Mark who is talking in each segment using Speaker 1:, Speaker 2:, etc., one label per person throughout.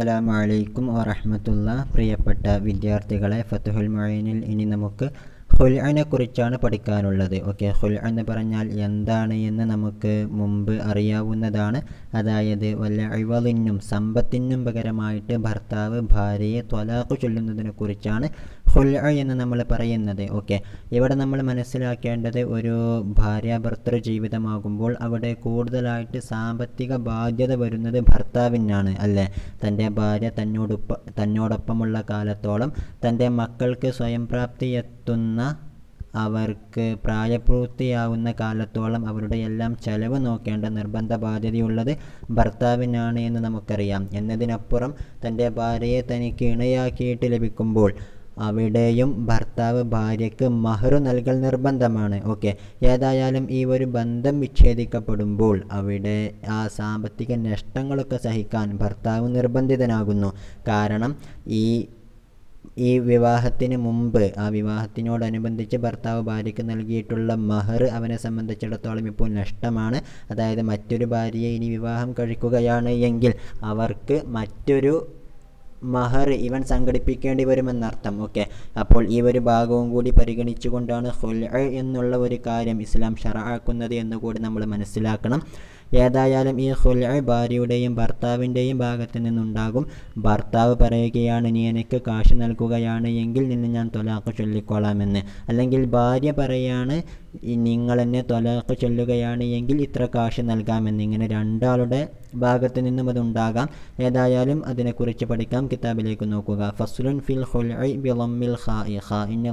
Speaker 1: അസ്സലാമു അലൈക്കും വറഹ്മത്തുള്ള. പ്രിയപ്പെട്ട വിദ്യാർത്ഥികളെ ഫത്തുഹുൽ മൊഴീനിൽ ഇനി നമുക്ക് ഹുൽഅനെ കുറിച്ചാണ് പഠിക്കാനുള്ളത്. ഓക്കെ ഹുൽ എന്ന് പറഞ്ഞാൽ എന്താണ് എന്ന് നമുക്ക് മുമ്പ് അറിയാവുന്നതാണ്. അതായത് വല്ല അഴിവലിനും സമ്പത്തിനും പകരമായിട്ട് ഭർത്താവ് ഭാര്യയെ ത്വലാഖ് ചൊല്ലുന്നതിനെ കുറിച്ചാണ് ഹുൽ എന്ന് നമ്മൾ പറയുന്നത് ഓക്കെ ഇവിടെ നമ്മൾ മനസ്സിലാക്കേണ്ടത് ഒരു ഭാര്യ ഭർത്തൃ ജീവിതമാകുമ്പോൾ അവിടെ കൂടുതലായിട്ട് സാമ്പത്തിക ബാധ്യത വരുന്നത് ഭർത്താവിനാണ് അല്ലേ? തന്റെ ഭാര്യ തന്നോടൊപ്പ തന്നോടൊപ്പമുള്ള കാലത്തോളം തന്റെ മക്കൾക്ക് സ്വയം പ്രാപ്തി എത്തുന്ന അവർക്ക് പ്രായപൂർത്തിയാവുന്ന കാലത്തോളം അവരുടെ എല്ലാം ചെലവ് നോക്കേണ്ട നിർബന്ധ ബാധ്യതയുള്ളത് ഭർത്താവിനാണ് എന്ന് നമുക്കറിയാം. എന്നതിനപ്പുറം തന്റെ ഭാര്യയെ തനിക്ക് ഇണയാക്കിയിട്ട് ലഭിക്കുമ്പോൾ അവിടെയും ഭർത്താവ് ഭാര്യയ്ക്ക് മഹർ നൽകൽ നിർബന്ധമാണ്. ഓക്കെ. ഏതായാലും ഈ ഒരു ബന്ധം വിച്ഛേദിക്കപ്പെടുമ്പോൾ അവിടെ ആ സാമ്പത്തിക നഷ്ടങ്ങളൊക്കെ സഹിക്കാൻ ഭർത്താവ് നിർബന്ധിതനാകുന്നു. കാരണം ഈ ഈ വിവാഹത്തിന് മുമ്പ് ആ വിവാഹത്തിനോടനുബന്ധിച്ച് ഭർത്താവ് ഭാര്യയ്ക്ക് നൽകിയിട്ടുള്ള മഹർ അവനെ സംബന്ധിച്ചിടത്തോളം ഇപ്പോൾ നഷ്ടമാണ്. അതായത് മറ്റൊരു ഭാര്യയെ ഇനി വിവാഹം കഴിക്കുകയാണ് എങ്കിൽ അവർക്ക് മറ്റൊരു മഹർ ഇവൻ സംഘടിപ്പിക്കേണ്ടി വരുമെന്നർത്ഥം ഓക്കെ അപ്പോൾ ഈ ഒരു ഭാഗവും കൂടി പരിഗണിച്ചുകൊണ്ടാണ് ഹുൽ എന്നുള്ള ഒരു കാര്യം ഇസ്ലാം ഷറാക്കുന്നത് എന്നുകൂടി നമ്മൾ മനസ്സിലാക്കണം. ഏതായാലും ഈ ഹുൽ ഭാര്യയുടെയും ഭർത്താവിന്റെയും ഭാഗത്ത് നിന്നുണ്ടാകും. ഭർത്താവ് പറയുകയാണ് നീ എനിക്ക് കാശ് നൽകുകയാണ് എങ്കിൽ നിന്നെ ഞാൻ തൊലാക്ക് ചൊല്ലിക്കോളാമെന്ന് അല്ലെങ്കിൽ ഭാര്യ പറയാണ് നിങ്ങൾ എന്നെ തൊലാഖ് ചൊല്ലുകയാണ് എങ്കിൽ ഇത്ര കാശ് നൽകാമെന്ന്. ഇങ്ങനെ രണ്ടാളുടെ ഭാഗത്ത് നിന്നും അതുണ്ടാകാം ഏതായാലും അതിനെക്കുറിച്ച് പഠിക്കാം. കിതാബിലേക്ക് നോക്കുക. ഫസ്ലുൻ ഫിൽ ഹുൽഇ ബി ലമ്മിൽ ഖാഇ.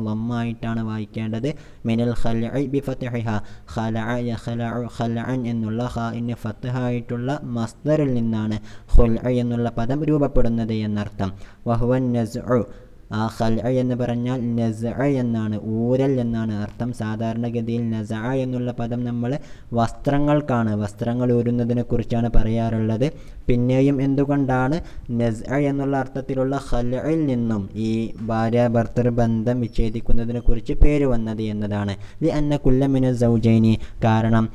Speaker 1: ലമ്മായിട്ടാണ് വായിക്കേണ്ടത്. മിനൽ ഖൽഇ ബി ഫത്ഹിഹ. ഖലഅ യഖലഉ ഖലഅൻ എന്നുള്ള ഖാഇന് ഫത്ഹായിട്ടുള്ള മസ്ദറിൽ നിന്നാണ് ഹുൽഇ എന്നുള്ള പദം രൂപപ്പെടുന്നത് എന്നർത്ഥം. വഹുവൻ നസ്ഉ ആ ഖൽ എന്ന് പറഞ്ഞാൽ നസ എന്നാണ് ഊരൽ എന്നാണ് അർത്ഥം. സാധാരണഗതിയിൽ നസ എന്നുള്ള പദം നമ്മൾ വസ്ത്രങ്ങൾക്കാണ് വസ്ത്രങ്ങൾ ഊരുന്നതിനെ കുറിച്ചാണ് പറയാറുള്ളത്. പിന്നെയും എന്തുകൊണ്ടാണ് നസ എന്നുള്ള അർത്ഥത്തിലുള്ള ഖലയിൽ നിന്നും ഈ ഭാര്യ ഭർത്തർ ബന്ധം വിച്ഛേദിക്കുന്നതിനെ കുറിച്ച് പേര് വന്നത് എന്നതാണ്. ലി അന്ന കുല്ലമിന സൗജൈനി കാരണം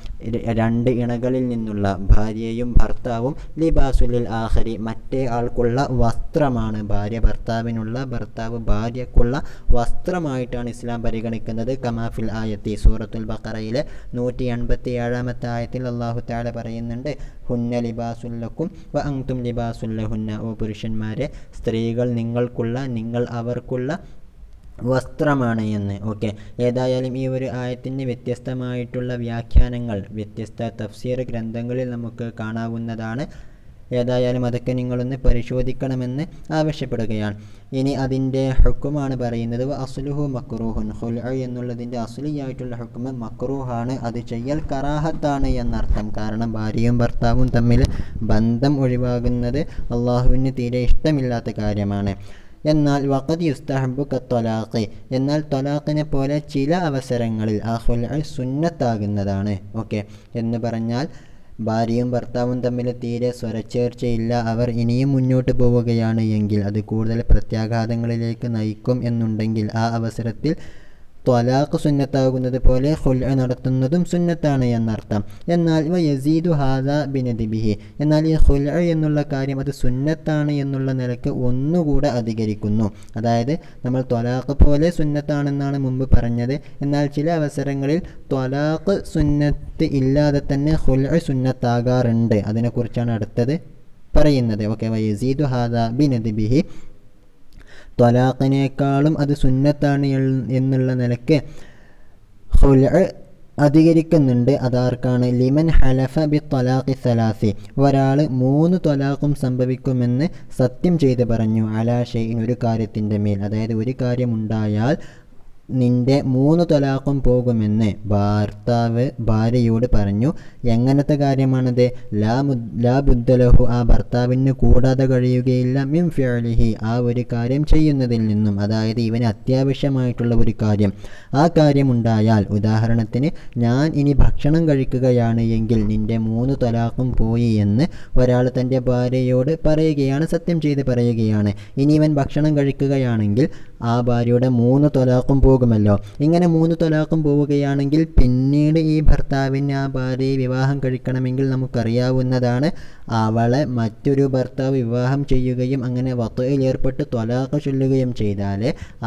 Speaker 1: രണ്ട് ഇണകളിൽ നിന്നുള്ള ഭാര്യയും ഭർത്താവും ലിബാസുലിൽ ആഹരി മറ്റേ ആൾക്കുള്ള വസ്ത്രമാണ്. ഭാര്യ ഭർത്താവിനുള്ള ഭർത്താവ് ഭർത്താവ് ഭാര്യക്കുള്ള വസ്ത്രമായിട്ടാണ് ഇസ്ലാം പരിഗണിക്കുന്നത്. കമാഫിൽ ആയത്തി സൂറത്തുൽ ബക്കറയിലെ നൂറ്റി എൺപത്തി ഏഴാമത്തെ ആയത്തിൽ അള്ളാഹു താല പറയുന്നുണ്ട് ഹുന്ന ലിബാസുല്ലക്കും വ അങ്തും ലിബാസുല്ലഹുന്ന ഓ പുരുഷന്മാരെ സ്ത്രീകൾ നിങ്ങൾക്കുള്ള നിങ്ങൾ അവർക്കുള്ള വസ്ത്രമാണ് എന്ന്. ഓക്കെ. ഏതായാലും ഈ ഒരു ആയത്തിന് വ്യത്യസ്തമായിട്ടുള്ള വ്യാഖ്യാനങ്ങൾ വ്യത്യസ്ത തഫ്സീർ ഗ്രന്ഥങ്ങളിൽ നമുക്ക് കാണാവുന്നതാണ്. ഏതായാലും അതൊക്കെ നിങ്ങളൊന്ന് പരിശോധിക്കണമെന്ന് ആവശ്യപ്പെടുകയാണ്. ഇനി അതിന്റെ ഹുക്കുമാണ് പറയുന്നത് അസുലുഹു മക്രൂഹുൻ ഹുൽ എന്നുള്ളതിന്റെ അസുലിയായിട്ടുള്ള ഹുക്കുമ മക്രൂഹാണ്. അത് ചെയ്യൽ കറാഹത്താണ് എന്നർത്ഥം. കാരണം ഭാര്യയും ഭർത്താവും തമ്മിൽ ബന്ധം ഒഴിവാകുന്നത് അള്ളാഹുവിന് തീരെ ഇഷ്ടമില്ലാത്ത കാര്യമാണ്. എന്നാൽ വഖദ് യുസ്തഹബു കത്തൊലാഖ്. എന്നാൽ തൊലാഖിനെ പോലെ ചില അവസരങ്ങളിൽ ആ ഹുൽ സുന്നത്താകുന്നതാണ്. ഓക്കെ. എന്ന് പറഞ്ഞാൽ ഭാര്യയും ഭർത്താവും തമ്മിൽ തീരെ സ്വരച്ചേർച്ചയില്ല. അവർ ഇനിയും മുന്നോട്ട് പോവുകയാണ് എങ്കിൽ അത് കൂടുതൽ പ്രത്യാഘാതങ്ങളിലേക്ക് നയിക്കും എന്നുണ്ടെങ്കിൽ ആ അവസരത്തിൽ ത്വലാഖ് സുന്നത്താകുന്നത് പോലെ ഹുൽ നടത്തുന്നതും സുന്നത്താണ് എന്നർത്ഥം എന്നാൽ ഇവ യസീദു ഹാദ ബിനദിബിഹി എന്നാൽ ഈ ഹുൽ എന്നുള്ള കാര്യം അത് സുന്നത്താണ് എന്നുള്ള നിലയ്ക്ക് ഒന്നുകൂടെ അധികരിക്കുന്നു അതായത് നമ്മൾ ത്വലാഖ് പോലെ സുന്നത്താണെന്നാണ് മുമ്പ് പറഞ്ഞത് എന്നാൽ ചില അവസരങ്ങളിൽ ത്വലാഖ് സുന്നത്ത് ഇല്ലാതെ തന്നെ ഹുൽ സുന്നത്താകാറുണ്ട് അതിനെക്കുറിച്ചാണ് അടുത്തത് പറയുന്നത്. ഓക്കെ യസീദു ഹാദ ബിനദിബിഹി. ത്വലാഖിനേക്കാളും അത് സുന്നത്താണ് എന്നുള്ള നിലയ്ക്ക് ഹുൽ അധികരിക്കുന്നുണ്ട്. അതാർക്കാണ്? ലിമൻ ഹലഫ ബി ത്വലാഖി സലാസി. ഒരാൾ മൂന്ന് ത്വലാഖും സംഭവിക്കുമെന്ന് സത്യം ചെയ്ത് പറഞ്ഞു. അലാ ഷെയ്ൻ ഒരു കാര്യത്തിന്റെ മേൽ. അതായത് ഒരു കാര്യമുണ്ടായാൽ നിന്റെ മൂന്ന് തൊലാഖും പോകുമെന്ന് ഭർത്താവ് ഭാര്യയോട് പറഞ്ഞു. എങ്ങനത്തെ കാര്യമാണത്? ലാ ലാ ബുദ്ധലഹു ആ ഭർത്താവിന് കൂടാതെ കഴിയുകയില്ല. മിം ഫ്യാലിഹി ആ ഒരു കാര്യം ചെയ്യുന്നതിൽ നിന്നും അതായത് ഇവന് അത്യാവശ്യമായിട്ടുള്ള ഒരു കാര്യം. ആ കാര്യമുണ്ടായാൽ ഉദാഹരണത്തിന് ഞാൻ ഇനി ഭക്ഷണം കഴിക്കുകയാണ് എങ്കിൽ നിന്റെ മൂന്ന് തൊലാഖും പോയി എന്ന് ഒരാൾ തന്റെ ഭാര്യയോട് പറയുകയാണ് സത്യം ചെയ്ത് പറയുകയാണ്. ഇനി ഇവൻ ഭക്ഷണം കഴിക്കുകയാണെങ്കിൽ ആ ഭാര്യയുടെ മൂന്ന് തൊലാഖും പോയി പോകുമല്ലോ. ഇങ്ങനെ മൂന്ന് തൊലാഖും പോവുകയാണെങ്കിൽ പിന്നീട് ഈ ഭർത്താവിന് ആ ഭാര്യയെ വിവാഹം കഴിക്കണമെങ്കിൽ നമുക്കറിയാവുന്നതാണ്. അവളെ മറ്റൊരു ഭർത്താവ് വിവാഹം ചെയ്യുകയും അങ്ങനെ വത്തയിൽ ഏർപ്പെട്ട് തൊലാഖ് ചൊല്ലുകയും ചെയ്താൽ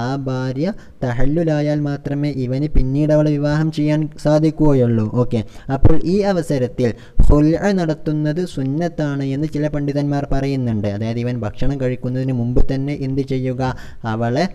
Speaker 1: ആ ഭാര്യ തഹല്ലുലായാൽ മാത്രമേ ഇവന് പിന്നീട് അവളെ വിവാഹം ചെയ്യാൻ സാധിക്കുകയുള്ളൂ. ഓക്കെ. അപ്പോൾ ഈ അവസരത്തിൽ ഹുൽഅ നടത്തുന്നത് സുന്നത്താണ് എന്ന് ചില പണ്ഡിതന്മാർ പറയുന്നുണ്ട്. അതായത് ഇവൻ ഭക്ഷണം കഴിക്കുന്നതിന് മുമ്പ് തന്നെ എന്ത് ചെയ്യുക? അവളെ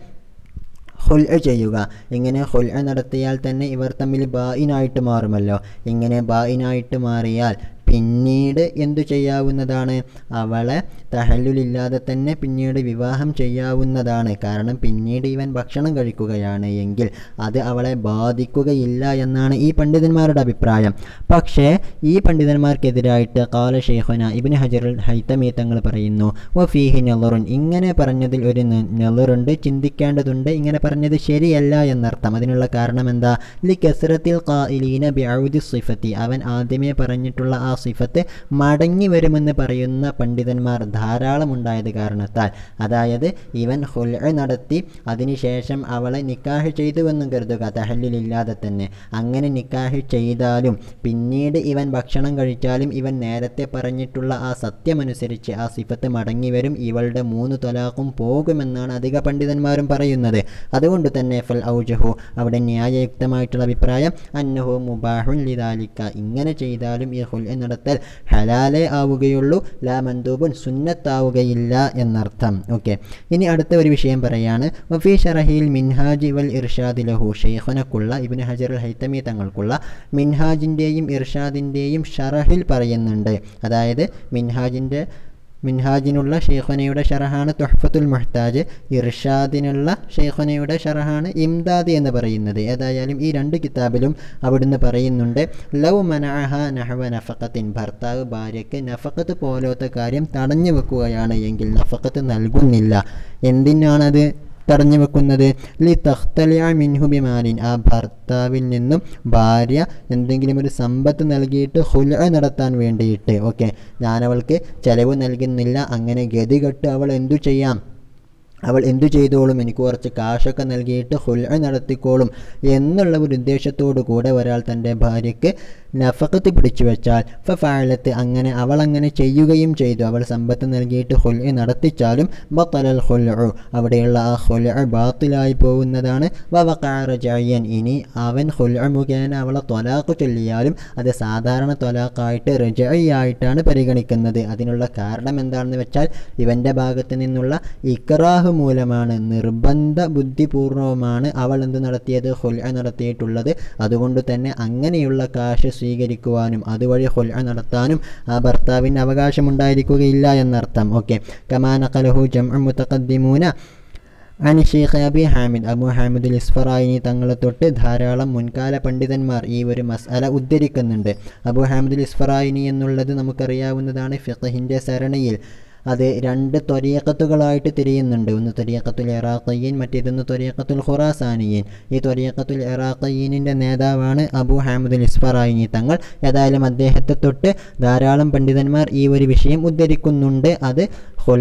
Speaker 1: ഹുൽ ചെയ്യുക. ഇങ്ങനെ ഹുൽ നടത്തിയാൽ തന്നെ ഇവർ തമ്മിൽ ബായിനായിട്ട് മാറുമല്ലോ. ഇങ്ങനെ ബായിനായിട്ട് മാറിയാൽ പിന്നീട് എന്തു ചെയ്യാവുന്നതാണ്? അവളെ തഹല്ലുലില്ലാതെ തന്നെ പിന്നീട് വിവാഹം ചെയ്യാവുന്നതാണ്. കാരണം പിന്നീട് ഇവൻ ഭക്ഷണം കഴിക്കുകയാണ് എങ്കിൽ അത് അവളെ ബാധിക്കുകയില്ല എന്നാണ് ഈ പണ്ഡിതന്മാരുടെ അഭിപ്രായം. പക്ഷേ ഈ പണ്ഡിതന്മാർക്കെതിരായിട്ട് കാല ഷെയ്ഖുന ഇബിന് ഹജറുൽ ഹൈത്തമി തങ്ങൾ പറയുന്നു വഫീഹി നെലറുൻ ഇങ്ങനെ പറഞ്ഞതിൽ ഒരു നെലറുണ്ട് ചിന്തിക്കേണ്ടതുണ്ട്. ഇങ്ങനെ പറഞ്ഞത് ശരിയല്ല എന്നർത്ഥം. അതിനുള്ള കാരണം എന്താ? ലി കസറത്തിൽ സിഫത്തി. അവൻ ആദ്യമേ പറഞ്ഞിട്ടുള്ള ആ സിഫത്ത് മടങ്ങി വരുമെന്ന് പറയുന്ന പണ്ഡിതന്മാർ ധാരാളം ഉണ്ടായത് കാരണത്താൽ. അതായത് ഇവൻ ഹുൽ നടത്തി അതിനുശേഷം അവളെ നിക്കാഹ് ചെയ്തുവെന്നും കരുതുക. തഹല്ലിലില്ലാതെ തന്നെ. അങ്ങനെ നിക്കാഹ് ചെയ്താലും പിന്നീട് ഇവൻ ഭക്ഷണം കഴിച്ചാലും ഇവൻ നേരത്തെ പറഞ്ഞിട്ടുള്ള ആ സത്യമനുസരിച്ച് ആ സിഫത്ത് മടങ്ങി വരും. ഇവളുടെ മൂന്ന് തൊലാഖും പോകുമെന്നാണ് അധിക പണ്ഡിതന്മാരും പറയുന്നത്. അതുകൊണ്ട് തന്നെ ഫൽ ഔജഹു. അവിടെ ന്യായയുക്തമായിട്ടുള്ള അഭിപ്രായം അന്നഹു മുബാഹുൻ ലിദാലിക്ക. ഇങ്ങനെ ചെയ്താലും ഈ ഹുൽ നടത്തൽ ഹലാലേ ആവുകയുള്ളൂ ലാ മന്ദൂബുൻ സുന്നത്താവുകയില്ല എന്നർത്ഥം. ഓക്കെ. ഇനി അടുത്ത ഒരു വിഷയം പറയാണ്. വഫി ഷറഹിൽ മിൻഹാജി വൽ ഇർഷാദി ലഹു. ഷെയ്ഖുനക്കുള്ള ഇബിൻ ഹജർ ഹൈത്തമി തങ്ങൾക്കുള്ള മിൻഹാജിന്റെയും ഇർഷാദിന്റെയും ഷറഹിൽ പറയുന്നുണ്ട്. അതായത് മിൻഹാജിന്റെ മിൻഹാജിനുള്ള ഷെയ്ഖുനയുടെ ഷറഹാണ് തൊഹഫത്തുൽ മുഹ്താജ് ഇർഷാദിനുള്ള ഷെയ്ഖുനയുടെ ഷറഹാണ് ഇംദാദ് എന്ന് പറയുന്നത്. ഏതായാലും ഈ രണ്ട് കിതാബിലും അവിടുന്ന് പറയുന്നുണ്ട് ലവ് മനഅഹ നഹവ നഫക്കത്തിൻ ഭർത്താവ് ഭാര്യയ്ക്ക് നഫക്കത്ത് പോലത്തെ കാര്യം തടഞ്ഞു വെക്കുകയാണ് എങ്കിൽ നഫക്കത്ത് നൽകുന്നില്ല. എന്തിനാണത്? തടഞ്ഞു വെക്കുന്നത് ലി തഖ്തലിയ മിൻഹു ബിമാലിൻ. ആ ഭർത്താവിൽ നിന്നും ഭാര്യ എന്തെങ്കിലും ഒരു സമ്പത്ത് നൽകിയിട്ട് ഹുല നടത്താൻ വേണ്ടിയിട്ട്. ഓക്കെ. ഞാനവൾക്ക് ചെലവ് നൽകുന്നില്ല. അങ്ങനെ ഗതികെട്ട് അവൾ എന്തു ചെയ്യാം? അവൾ എന്തു ചെയ്തോളും? എനിക്ക് കുറച്ച് കാശൊക്കെ നൽകിയിട്ട് ഹുൽ നടത്തിക്കോളും എന്നുള്ള ഒരു ഉദ്ദേശത്തോടു കൂടെ ഒരാൾ തന്റെ ഭാര്യയ്ക്ക് നഫക്കത്ത് പിടിച്ചു വെച്ചാൽ ഫാലത്ത് അങ്ങനെ അവൾ അങ്ങനെ ചെയ്യുകയും ചെയ്തു. അവൾ സമ്പത്ത് നൽകിയിട്ട് ഹുൽ നടത്തിച്ചാലും ബത്തലൽ ഹുൽ അവിടെയുള്ള ആ ഹുൽ ബാത്തിലായി പോകുന്നതാണ്. വവക്കാറജയൻ ഇനി അവൻ ഹുൽ മുഖേന അവളെ തൊലാക്ക് ചൊല്ലിയാലും അത് സാധാരണ തൊലാക്കായിട്ട് റജയായിട്ടാണ് പരിഗണിക്കുന്നത്. അതിനുള്ള കാരണം എന്താണെന്ന് വെച്ചാൽ ഇവന്റെ ഭാഗത്ത് നിന്നുള്ള ഇക്റാഹ് മൂലമാണ്. നിർബന്ധ ബുദ്ധിപൂർവമാണ് അവൾ എന്ത് നടത്തിയത്? ഹൊല നടത്തിയിട്ടുള്ളത്. അതുകൊണ്ട് തന്നെ അങ്ങനെയുള്ള കാശ് സ്വീകരിക്കുവാനും അതുവഴി ഹൊല നടത്താനും ആ ഭർത്താവിന് അവകാശമുണ്ടായിരിക്കുകയില്ല എന്നർത്ഥം. ഓക്കെ. കമാന കലഹു ജം മുത്തഖദ്ദിമൂന അനി ഷെയ്ഖ് അബി ഹാമിദ്. അബു ഹാമിദുൽ ഇസ്ഫറായിനി തങ്ങളെ തൊട്ട് ധാരാളം മുൻകാല പണ്ഡിതന്മാർ ഈ ഒരു മസാല ഉദ്ധരിക്കുന്നുണ്ട്. അബു ഹാമിദുൽ ഇസ്ഫറായിനി എന്നുള്ളത് നമുക്കറിയാവുന്നതാണ് ഫിഖഹിന്റെ സരണിയിൽ. അത് രണ്ട് ത്വരീക്കത്തുകളായിട്ട് തിരിയുന്നുണ്ട്. ഒന്ന് ത്വരീക്കത്തുൽ ഇറാഖയ്യൻ മറ്റേതൊന്ന് ത്വരീക്കത്തുൽ ഖുറാസാനിയൻ. ഈ ത്വരീക്കത്തുൽ ഇറാഖയ്യനിന്റെ നേതാവാണ് അബു ഹാമുദുൽ ഇസ്ഫറായിനി തങ്ങൾ ഏതായാലും അദ്ദേഹത്തെ തൊട്ട് ധാരാളം പണ്ഡിതന്മാർ ഈ ഒരു വിഷയം ഉദ്ധരിക്കുന്നുണ്ട്. അത്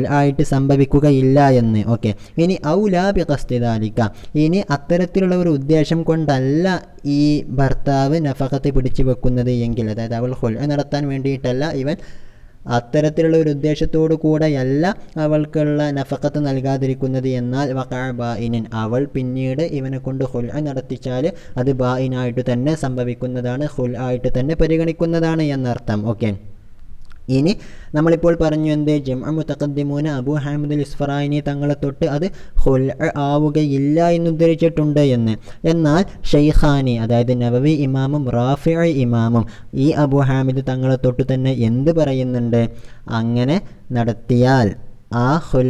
Speaker 1: ആയിട്ട് സംഭവിക്കുകയില്ല എന്ന്. ഓക്കെ. ഇനി ഔലാബി കസ്തിദാലിക്ക ഇനി അത്തരത്തിലുള്ള ഒരു ഉദ്ദേശം കൊണ്ടല്ല ഈ ഭർത്താവ് നഫക്കത്ത് പിടിച്ചു വെക്കുന്നത് എങ്കിൽ അതായത് അവൾ ഹൊൽ നടത്താൻ വേണ്ടിയിട്ടല്ല ഇവൻ അത്തരത്തിലുള്ള ഒരു ഉദ്ദേശത്തോടു കൂടെയല്ല അവൾക്കുള്ള നഫക്കത്ത് നൽകാതിരിക്കുന്നത് എന്നാൽ വക്കാ അവൾ പിന്നീട് ഇവനെ കൊണ്ട് ഹുൽ നടത്തിച്ചാൽ അത് ബായിനായിട്ട് തന്നെ സംഭവിക്കുന്നതാണ് ഹുൽ ആയിട്ട് തന്നെ പരിഗണിക്കുന്നതാണ് എന്നർത്ഥം. ഓക്കെ. ഇനി നമ്മളിപ്പോൾ പറഞ്ഞു എന്ത്? ജംഅ അബു ഹാമിദുൽ ഇസ്ഫറായിനി തങ്ങളെ തൊട്ട് അത് ഹുൽ ആവുകയില്ല എന്ന് ഉദ്ധരിച്ചിട്ടുണ്ട് എന്ന്. എന്നാൽ ഷെയ്ഖാനി അതായത് നവവി ഇമാമും റാഫി ഇമാമും ഈ അബു ഹാമിദ് തങ്ങളെ തൊട്ട് തന്നെ എന്ത് പറയുന്നുണ്ട്? അങ്ങനെ നടത്തിയാൽ ആ ഹുൽ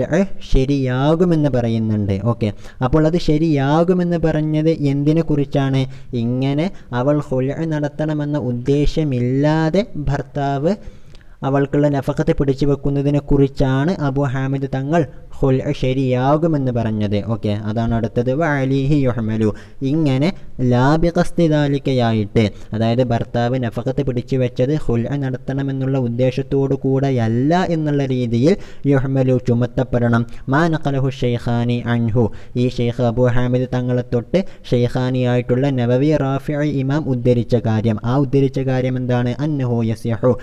Speaker 1: ശരിയാകുമെന്ന് പറയുന്നുണ്ട്. ഓക്കെ. അപ്പോൾ അത് ശരിയാകുമെന്ന് പറഞ്ഞത് എന്തിനെ കുറിച്ചാണ്? ഇങ്ങനെ അവൾ ഹുൽ നടത്തണമെന്ന ഉദ്ദേശമില്ലാതെ ഭർത്താവ് അവൾക്കുള്ള നഫക്കത്തെ പിടിച്ചു വെക്കുന്നതിനെ കുറിച്ചാണ് അബു ഹാമിദ് തങ്ങൾ ഹുൽ ശരിയാകുമെന്ന് പറഞ്ഞത്. ഓക്കെ അതാണ് അടുത്തത്. വാലിഹി യുഹമലു. ഇങ്ങനെ ലാഭികസ്ഥിതാലിക്കയായിട്ട് അതായത് ഭർത്താവ് നഫക്കത്തെ പിടിച്ചു വെച്ചത് ഹുൽ നടത്തണമെന്നുള്ള ഉദ്ദേശത്തോടു കൂടെയല്ല എന്നുള്ള രീതിയിൽ യുഹമലു ചുമത്തപ്പെടണം. മാ നഖലഹു ഷെയ്ഖാനി അൻഹു. ഈ ഷെയ്ഖ് അബു ഹാമിദ് തങ്ങളെ തൊട്ട് ഷെയ്ഖാനിയായിട്ടുള്ള നവവി റാഫി ഇമാം ഉദ്ധരിച്ച കാര്യം. ആ ഉദ്ധരിച്ച കാര്യം എന്താണ്? അന്നഹു യസ്യഹു.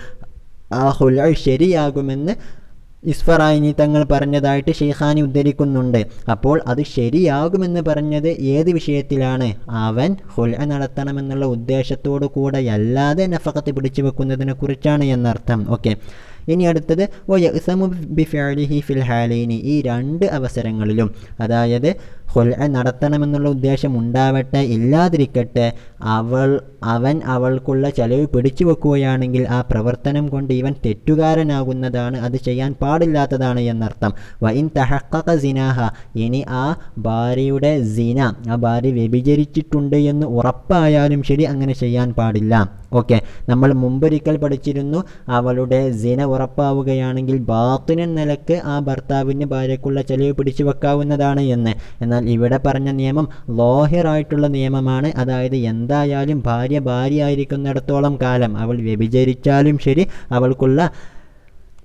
Speaker 1: ആ ഹുൽഅ ശരിയാകുമെന്ന് ഇസ്ഫറായിനി തങ്ങൾ പറഞ്ഞതായിട്ട് ഷെയ്ഖാനി ഉദ്ധരിക്കുന്നുണ്ട്. അപ്പോൾ അത് ശരിയാകുമെന്ന് പറഞ്ഞത് ഏത് വിഷയത്തിലാണ്? അവൻ ഹുൽ നടത്തണമെന്നുള്ള ഉദ്ദേശത്തോടു കൂടെയല്ലാതെ നഫക്കത്ത് പിടിച്ചു വെക്കുന്നതിനെ കുറിച്ചാണ് എന്നർത്ഥം. ഓക്കെ. ഇനി അടുത്തത് വയസമു ബിഫാലിഹി ഫിൽ ഹാലൈനി ഈ രണ്ട് അവസരങ്ങളിലും. അതായത് ഹുൽ നടത്തണമെന്നുള്ള ഉദ്ദേശം ഉണ്ടാവട്ടെ ഇല്ലാതിരിക്കട്ടെ അവൾ അവൻ അവൾക്കുള്ള ചെലവ് പിടിച്ചു വെക്കുകയാണെങ്കിൽ ആ പ്രവർത്തനം കൊണ്ട് ഇവൻ തെറ്റുകാരനാകുന്നതാണ് അത് ചെയ്യാൻ പാടില്ലാത്തതാണ് എന്നർത്ഥം. വൈൻ തഹക്കക സിനാഹ ഇനി ആ ഭാര്യയുടെ സിന ആ ഭാര്യ വ്യഭിചരിച്ചിട്ടുണ്ട് എന്ന് ഉറപ്പായാലും ശരി അങ്ങനെ ചെയ്യാൻ പാടില്ല. ഓക്കെ നമ്മൾ മുമ്പൊരിക്കൽ പഠിച്ചിരുന്നു അവളുടെ സിന ഉറപ്പാവുകയാണെങ്കിൽ ബാത്തിനൻ നിലയ്ക്ക് ആ ഭർത്താവിന് ഭാര്യക്കുള്ള ചെലവ് പിടിച്ചു വെക്കാവുന്നതാണ് എന്ന്. എന്നാൽ ഇവിടെ പറഞ്ഞ നിയമം ലോഹിറായിട്ടുള്ള നിയമമാണ്. അതായത് എന്തായാലും ഭാര്യ ഭാര്യ ആയിരിക്കുന്നിടത്തോളം കാലം അവൾ വ്യഭിചരിച്ചാലും ശരി അവൾക്കുള്ള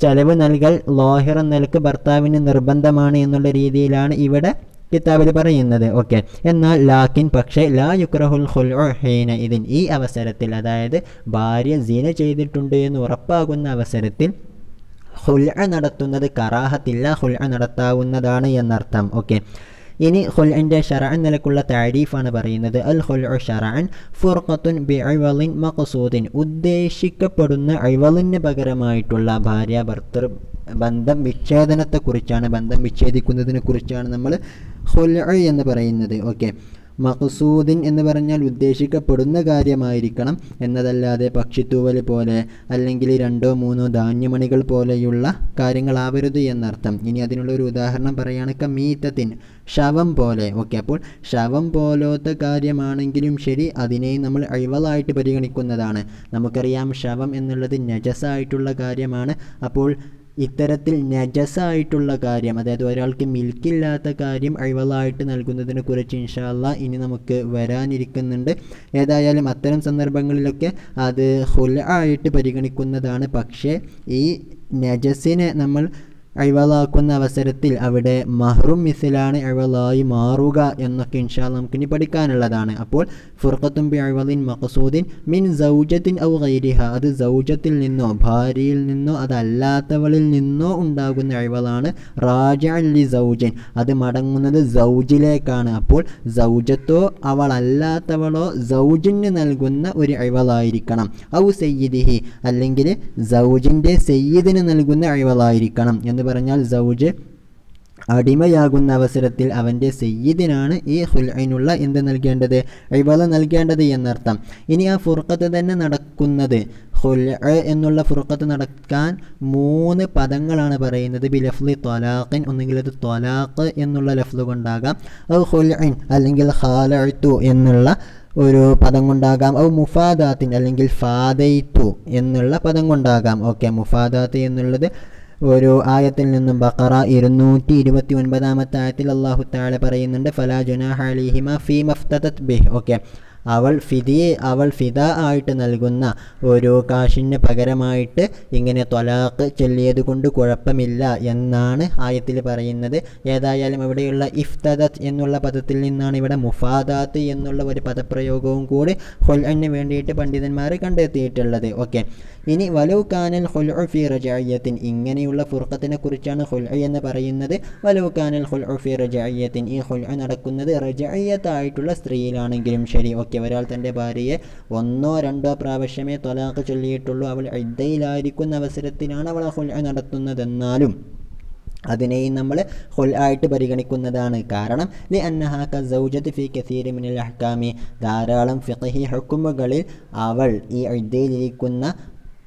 Speaker 1: ചെലവ് നൽകൽ ലോഹിർ നിലയ്ക്ക് ഭർത്താവിന് നിർബന്ധമാണ് എന്നുള്ള രീതിയിലാണ് ഇവിടെ കിതാബിൽ പറയുന്നത്. ഓക്കെ. എന്നാൽ ലാക്കിൻ പക്ഷേ ലാ യുക്രഹുൽ ഹുൽഹീന ഇതിൻ ഈ അവസരത്തിൽ അതായത് ഭാര്യ സീന ചെയ്തിട്ടുണ്ട് എന്ന് ഉറപ്പാകുന്ന അവസരത്തിൽ ഹുൽ നടത്തുന്നത് കറാഹത്തില്ല ഹുൽ നടത്താവുന്നതാണ് എന്നർത്ഥം. ഓക്കെ. ഇനി ഹുൽഇന്റെ ഷറഅൻ നിലക്കുള്ള താരീഫാണ് പറയുന്നത്. അൽ ഹുൽ ഷറഅൻ ഫുർഖത്തുൻ ബി മഖസൂദിൻ. ഉദ്ദേശിക്കപ്പെടുന്ന അഴ്വലിന് പകരമായിട്ടുള്ള ഭാര്യ ഭർത്തൃ ബന്ധം വിച്ഛേദനത്തെക്കുറിച്ചാണ്. ബന്ധം വിച്ഛേദിക്കുന്നതിനെ കുറിച്ചാണ് നമ്മൾ ഹുൽഉ എന്ന് പറയുന്നത്. ഓക്കെ. മഖസൂദിൻ എന്ന് പറഞ്ഞാൽ ഉദ്ദേശിക്കപ്പെടുന്ന കാര്യമായിരിക്കണം എന്നതല്ലാതെ പക്ഷിത്തൂവൽ പോലെ അല്ലെങ്കിൽ രണ്ടോ മൂന്നോ ധാന്യമണികൾ പോലെയുള്ള കാര്യങ്ങളാവരുത് എന്നർത്ഥം. ഇനി അതിനുള്ള ഒരു ഉദാഹരണം പറയുകയാണ് കമീത്തത്തിൻ. ശവം പോലെ. ഓക്കെ അപ്പോൾ ശവം പോലത്തെ കാര്യമാണെങ്കിലും ശരി അതിനെ നമ്മൾ അഴിവളായിട്ട് പരിഗണിക്കുന്നതാണ്. നമുക്കറിയാം ശവം എന്നുള്ളത് നജസായിട്ടുള്ള കാര്യമാണ്. അപ്പോൾ ഇത്തരത്തിൽ നജസായിട്ടുള്ള കാര്യം അതായത് ഒരാൾക്ക് മിൽക്കില്ലാത്ത കാര്യം അഴിവളായിട്ട് നൽകുന്നതിനെ കുറിച്ച് ഇൻഷാല്ല ഇനി നമുക്ക് വരാനിരിക്കുന്നുണ്ട്. ഏതായാലും അത്തരം സന്ദർഭങ്ങളിലൊക്കെ അത് ഹുല ആയിട്ട് പരിഗണിക്കുന്നതാണ്. പക്ഷേ ഈ നജസിനെ നമ്മൾ അഴിവലാക്കുന്ന അവസരത്തിൽ അവിടെ മഹ്റും മിസിലാണ് അഴിവലായി മാറുക എന്നൊക്കെ ഇൻഷാ നമുക്കിനി പഠിക്കാനുള്ളതാണ്. അപ്പോൾ ഫുർഖത്തും ബിഅവലിൻ മഖസൂദിൻ മിൻ സൗജത്തിൻ ഔ ഗൈരിഹ അത് സൗജത്തിൽ നിന്നോ ഭാര്യയിൽ നിന്നോ അതല്ലാത്തവളിൽ നിന്നോ ഉണ്ടാകുന്ന അഴിവലാണ് റാജ സൗജൻ. അത് മടങ്ങുന്നത് സൗജിലേക്കാണ്. അപ്പോൾ സൗജത്തോ അവളല്ലാത്തവളോ സൗജിന് നൽകുന്ന ഒരു അഴിവലായിരിക്കണം ഔ സയ്യിദിഹി അല്ലെങ്കിൽ സൗജിന്റെ സയ്യിദിന് നൽകുന്ന അഴിവലായിരിക്കണം എന്ന് പറഞ്ഞാൽ സൗജ് അടിമയാകുന്ന അവസരത്തിൽ അവന്റെ സയ്യിദിനാണ് ഈ ഹുൽഐനുള്ള എന്ത് നൽകേണ്ടത്? ഇവള നൽകേണ്ടത് എന്നർത്ഥം. ഇനി ആ ഫുർഖത്ത് തന്നെ നടക്കുന്നത്. ഹുൽ എന്നുള്ള ഫുർക്കത്ത് നടക്കാൻ മൂന്ന് പദങ്ങളാണ് പറയുന്നത്. ബി ലഫ്ലി ത്വലാഖിൻ ഒന്നുകിൽ അത് തൊലാഖ് എന്നുള്ള ലഫ്ല് കൊണ്ടാകാം. അത് ഹുൽ അല്ലെങ്കിൽ ഹാലഴ്ത്തു എന്നുള്ള ഒരു പദം കൊണ്ടാകാം. ഔ മുഫാദാത്തിൻ അല്ലെങ്കിൽ ഫാദൈത്തു എന്നുള്ള പദം കൊണ്ടാകാം. ഓക്കെ മുഫാദാത്ത് എന്നുള്ളത് ഒരു ആയത്തിൽ നിന്നും ബക്കറ ഇരുന്നൂറ്റി ഇരുപത്തി ഒൻപതാമത്തെ ആയത്തിൽ അള്ളാഹു താഴെ പറയുന്നുണ്ട് ഫലാ ജുനാഹ അലിഹിമ ഫീ മഫ്തത് ബിഹ്. ഓക്കെ. അവൾ ഫിദിയെ അവൾ ഫിദ ആയിട്ട് നൽകുന്ന ഒരു കാശിന് പകരമായിട്ട് ഇങ്ങനെ ത്വലാഖ് ചൊല്ലിയത് കൊണ്ട് കുഴപ്പമില്ല എന്നാണ് ആയത്തിൽ പറയുന്നത്. ഏതായാലും ഇവിടെയുള്ള ഇഫ്തദത്ത് എന്നുള്ള പദത്തിൽ നിന്നാണ് ഇവിടെ മുഫാദാത്ത് എന്നുള്ള ഒരു പദപ്രയോഗവും കൂടി ഹൊൽഅന് വേണ്ടിയിട്ട് പണ്ഡിതന്മാർ കണ്ടെത്തിയിട്ടുള്ളത്. ഓക്കെ. ഇനി വലു കാനൽ ഹുൽ ഫി റജായത്തിൻ ഇങ്ങനെയുള്ള ഫുർഖത്തിനെ കുറിച്ചാണ് ഹുൽ എന്ന് പറയുന്നത്. വലു കാനൽ ഹുൽ ഫി റജായത്തിൻ ഈ ഹുൽ നടക്കുന്നത് റജായത്തായിട്ടുള്ള സ്ത്രീയിലാണെങ്കിലും ശരി. ഓക്കെ. ഒരാൾ തന്റെ ഭാര്യയെ ഒന്നോ രണ്ടോ പ്രാവശ്യമേ തൊലാഖ് ചൊല്ലിയിട്ടുള്ളൂ. അവൾ ഇദ്ദയിലായിരിക്കുന്ന അവസരത്തിനാണ് അവൾ ഹുൽ നടത്തുന്നതെന്നാലും അതിനെയും നമ്മൾ ഹുൽ ആയിട്ട് പരിഗണിക്കുന്നതാണ്. കാരണം ലി അന്നഹാക്ക സൗജത്ത് ഫി കസീരി മിനൽ അഹ്കാമി. ധാരാളം ഫിഖഹി ഹുക്കുമുകളിൽ അവൾ ഈ ഇദ്ദയിലിരിക്കുന്ന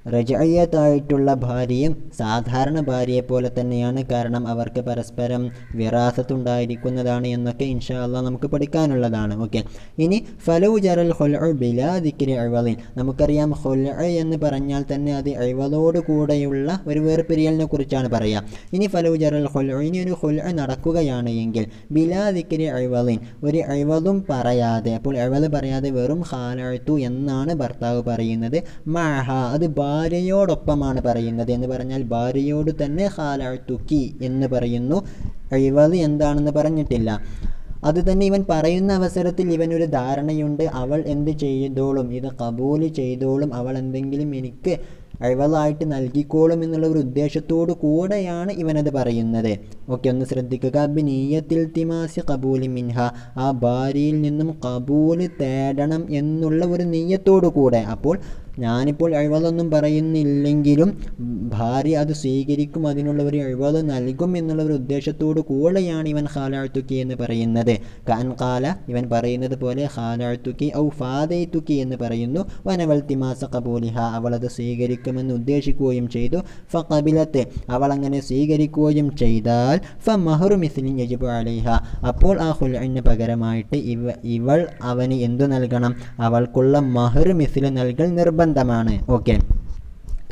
Speaker 1: റജയ്യത്തായിട്ടുള്ള ഭാര്യയും സാധാരണ ഭാര്യയെ പോലെ തന്നെയാണ്. കാരണം അവർക്ക് പരസ്പരം വിറാസത്തുണ്ടായിരിക്കുന്നതാണ് എന്നൊക്കെ ഇൻഷാ നമുക്ക് പഠിക്കാനുള്ളതാണ്. ഓക്കെ. ഇനി ഫലു ജറൽ ബിലാദിക്കിരി ബിലാ നമുക്കറിയാം ഹൊൽ എന്ന് പറഞ്ഞാൽ തന്നെ അത് അഴിവലോട് കൂടെയുള്ള ഒരു വേർപിരിയലിനെ കുറിച്ചാണ് പറയുക ഇനി ഫലു ജറൽ ഇനി ഒരു ഹൊല നടക്കുകയാണ് എങ്കിൽ ബിലാ ദിക്കിരി അഴവലിൻ ഒരു അഴവലും പറയാതെ അപ്പോൾ അഴവൽ പറയാതെ വെറും ഹാലഴ്ത്തു എന്നാണ് ഭർത്താവ് പറയുന്നത്. മഹ അത് ഭാര്യയോടൊപ്പമാണ് പറയുന്നത് എന്ന് പറഞ്ഞാൽ ഭാര്യയോട് തന്നെ ഹാലാഴ്ത്തുക്കി എന്ന് പറയുന്നു. അഴിവത് എന്താണെന്ന് പറഞ്ഞിട്ടില്ല. അത് തന്നെ ഇവൻ പറയുന്ന അവസരത്തിൽ ഇവനൊരു ധാരണയുണ്ട്. അവൾ എന്ത് ചെയ്തോളും? ഇത് കബൂൽ ചെയ്തോളും. അവൾ എന്തെങ്കിലും എനിക്ക് അഴിവതായിട്ട് നൽകിക്കോളും എന്നുള്ള ഒരു ഉദ്ദേശത്തോടു കൂടെയാണ് ഇവനത് പറയുന്നത്. ഓക്കെ ഒന്ന് ശ്രദ്ധിക്കുക. അഭിനീയത്തിൽ തിമാസി കബൂലി മിൻഹ. ആ ഭാര്യയിൽ നിന്നും കബൂൽ തേടണം എന്നുള്ള ഒരു നീയത്തോടു കൂടെ. അപ്പോൾ ഞാനിപ്പോൾ അഴിവലൊന്നും പറയുന്നില്ലെങ്കിലും ഭാര്യ അത് സ്വീകരിക്കും അതിനുള്ള ഒരു അഴിവൽ നൽകും എന്നുള്ള ഒരു ഉദ്ദേശത്തോടു കൂടെയാണ് ഇവൻ ഹാലാഴ്ത്തുക്കി എന്ന് പറയുന്നത്. കാൻ കാല ഇവൻ പറയുന്നത് പോലെ ഹാലാഴ്ത്തുക്കി ഔ ഫാദയ്ത്തുക്കി എന്ന് പറയുന്നു. വനവൽ തിമാസ കബൂലിഹ അവൾ അത് സ്വീകരിക്കുമെന്ന് ഉദ്ദേശിക്കുകയും ചെയ്തു. ഫ കബിലത്തെ അവൾ അങ്ങനെ സ്വീകരിക്കുകയും ചെയ്താൽ ഫ മഹറു മിസ്ലിൻ യജിബ് അലിഹ. അപ്പോൾ ആ ഹുലിന് പകരമായിട്ട് ഇവ ഇവൾ അവന് എന്തു നൽകണം? അവൾക്കുള്ള മഹർ മിസ്ലു നൽകൽ നിർബന്ധമാണ്. ഓക്കെ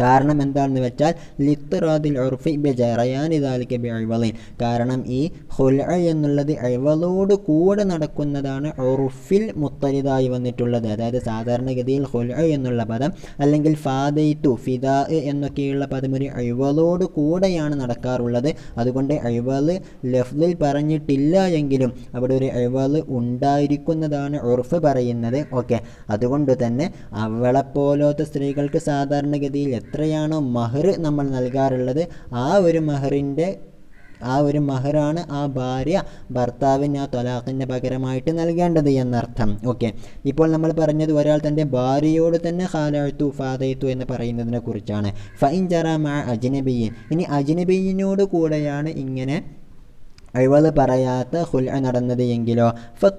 Speaker 1: കാരണം എന്താണെന്ന് വെച്ചാൽ ലിത്തറാദിൽ ഉർഫി ബിജറയാനി ദാലിക അഴിവളി കാരണം ഈ ഹുൽ എന്നുള്ളത് അഴിവളോട് കൂടെ നടക്കുന്നതാണ് ഉറുഫിൽ മുത്തരിതായി വന്നിട്ടുള്ളത്. അതായത് സാധാരണഗതിയിൽ ഹുൽ എന്നുള്ള പദം അല്ലെങ്കിൽ ഫാദയ്ത്തു ഫിദാ എന്നൊക്കെയുള്ള പദം ഒരു അഴിവളോട് കൂടെയാണ് നടക്കാറുള്ളത്. അതുകൊണ്ട് അഴിവൾ ലഫ്ലിൽ പറഞ്ഞിട്ടില്ല എങ്കിലും അവിടെ ഒരു അഴിവൾ ഉണ്ടായിരിക്കുന്നതാണ് ഉറുഫ് പറയുന്നത്. ഓക്കെ. അതുകൊണ്ട് തന്നെ അവളെപ്പോലത്തെ സ്ത്രീകൾക്ക് സാധാരണഗതിയിൽ എത്രയാണോ മഹർ നമ്മൾ നൽകാറുള്ളത് ആ ഒരു മഹറിന്റെ ആ ഒരു മഹറാണ് ആ ഭാര്യ ഭർത്താവിന് ആ തൊലാഖിന്റെ പകരമായിട്ട് നൽകേണ്ടത് എന്നർത്ഥം. ഓക്കെ. ഇപ്പോൾ നമ്മൾ പറഞ്ഞത് ഒരാൾ തന്റെ ഭാര്യയോട് തന്നെ ഹാലാഴ്ത്തു ഫാദയത്തു എന്ന് പറയുന്നതിനെ കുറിച്ചാണ്. ഫൈൻ ജറാമ അജ്നബിയിൻ ഇനി അജ്നബിയിനോട് കൂടെയാണ് ഇങ്ങനെ അഴിവത് പറയാത്ത ഹുൽ നടന്നത് എങ്കിലോ ഫ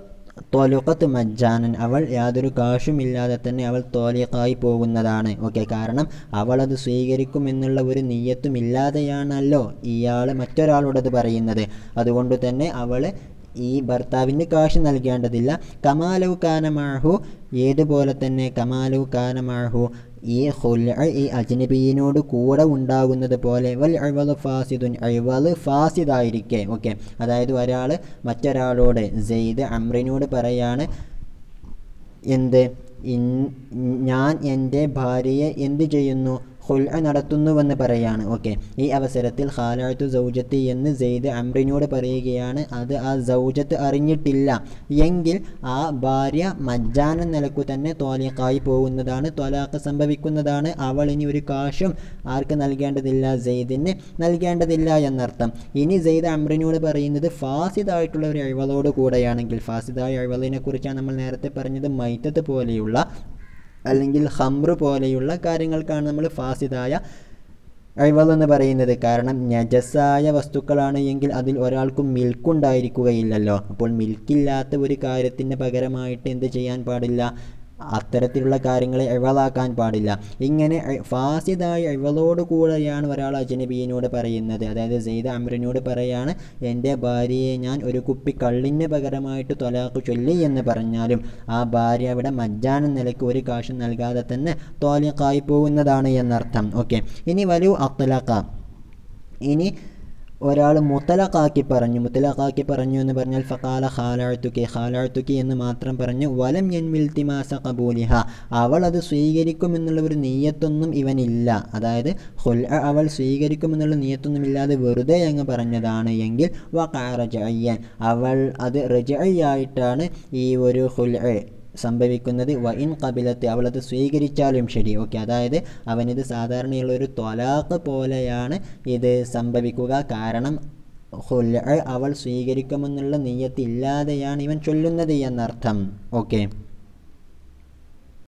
Speaker 1: തോലുക്കത്ത് മജ്ജാനൻ അവൾ യാതൊരു കാശുമില്ലാതെ തന്നെ അവൾ തോലിക്കായി പോകുന്നതാണ്. ഓക്കെ കാരണം അവളത് സ്വീകരിക്കും എന്നുള്ള ഒരു നീയത്തും ഇല്ലാതെയാണല്ലോ ഇയാൾ മറ്റൊരാളോടത് പറയുന്നത്. അതുകൊണ്ട് തന്നെ അവൾ ഈ ഭർത്താവിന് കാശ് നൽകേണ്ടതില്ല. കമാലു കാനമാഹു ഏതുപോലെ തന്നെ കമാലു കാനമാഹു. ഈ ഹുൽ ഈ അജ്നബിയിനോട് കൂടെ ഉണ്ടാകുന്നത് പോലെ വൽ അഴിവൽ ഫാസിദുൻ അഴിവൽ ഫാസിദായിരിക്കെ. ഓക്കെ. അതായത് ഒരാൾ മറ്റൊരാളോട് ജെയ്ദ് അമ്രിനോട് പറയാണ് എന്ത്? ഞാൻ എന്റെ ഭാര്യയെ എന്ത് ചെയ്യുന്നു? ഹുൽ നടത്തുന്നുവെന്ന് പറയാണ്. ഓക്കെ ഈ അവസരത്തിൽ ഹാലാഴ്ത്തു സൗജത്ത് എന്ന് സെയ്ദ് അമ്രിനോട് പറയുകയാണ്. അത് ആ സൗജത്ത് അറിഞ്ഞിട്ടില്ല. എങ്കിൽ ആ ഭാര്യ മജ്ജാന നിലക്കു തന്നെ തോലിക്കായി പോകുന്നതാണ്. ത്വലാഖ് സംഭവിക്കുന്നതാണ്. അവൾ ഇനി ഒരു കാശും ആർക്ക് നൽകേണ്ടതില്ല? സെയ്ദിന് നൽകേണ്ടതില്ല എന്നർത്ഥം. ഇനി സെയ്ദ് അമ്രിനോട് പറയുന്നത് ഫാസിദായിട്ടുള്ള ഒരു അഴിവളോട് കൂടെയാണെങ്കിൽ ഫാസിദായ അഴിവളിനെ കുറിച്ചാണ് നമ്മൾ നേരത്തെ പറഞ്ഞത് മൈത്തത്ത് പോലെയുള്ള അല്ലെങ്കിൽ ഹംറ് പോലെയുള്ള കാര്യങ്ങൾക്കാണ് നമ്മൾ ഫാസിദായ അഴിവൽ എന്ന് പറയുന്നത്. കാരണം നജസായ വസ്തുക്കളാണ് എങ്കിൽ അതിൽ ഒരാൾക്കും മിൽക്കുണ്ടായിരിക്കുകയില്ലല്ലോ. അപ്പോൾ മിൽക്കില്ലാത്ത ഒരു കാര്യത്തിന് പകരമായിട്ട് എന്ത് ചെയ്യാൻ പാടില്ല? അത്തരത്തിലുള്ള കാര്യങ്ങളെ ഇവളാക്കാൻ പാടില്ല. ഇങ്ങനെ ഫാസിദായ ഇവളോട് കൂടെയാണ് ഒരാൾ അജനബീനോട് പറയുന്നത്. അതായത് സെയ്ദ് അമ്രനോട് പറയാണ് എന്റെ ഭാര്യയെ ഞാൻ ഒരു കുപ്പി കള്ളിന് പകരമായിട്ട് തൊലാക്ക് ചൊല്ലി എന്ന് പറഞ്ഞാലും ആ ഭാര്യ അവിടെ മജ്ജാന നിലയ്ക്ക് ഒരു കാശും നൽകാതെ തന്നെ തോലക്കായി പോകുന്നതാണ് എന്നർത്ഥം. ഓക്കെ. ഇനി വലു അത്തലക്ക ഇനി ഒരാൾ മുത്തലഖാക്കി പറഞ്ഞു. മുത്തലഖാക്കി പറഞ്ഞു എന്ന് പറഞ്ഞാൽ ഫക്കാല ഖാലാഴ്ത്തുക്കി ഖാലാഴ്ത്തുക്കി എന്ന് മാത്രം പറഞ്ഞു വലം എൻമിൽ തിമാസ കബൂലിഹ അവൾ അത് സ്വീകരിക്കുമെന്നുള്ള ഒരു നീയത്തൊന്നും ഇവനില്ല. അതായത് ഹുൽ അവൾ സ്വീകരിക്കുമെന്നുള്ള നീയത്തൊന്നും ഇല്ലാതെ വെറുതെ അങ്ങ് പറഞ്ഞതാണ് എങ്കിൽ വക്കാറജയ്യൻ അവൾ അത് റജയ്യായിട്ടാണ് ഈ ഒരു ഹുൽ സംഭവിക്കുന്നത് ഇൻ കപിലത്തെ അവളത് സ്വീകരിച്ചാലും ശരി. ഓക്കെ അതായത് അവനിത് സാധാരണയുള്ള ഒരു ത്വലാഖ് പോലെയാണ് ഇത് സംഭവിക്കുക. കാരണം അവൾ സ്വീകരിക്കുമെന്നുള്ള നീയത്തില്ലാതെയാണ് ഇവൻ ചൊല്ലുന്നത് എന്നർത്ഥം. ഓക്കെ.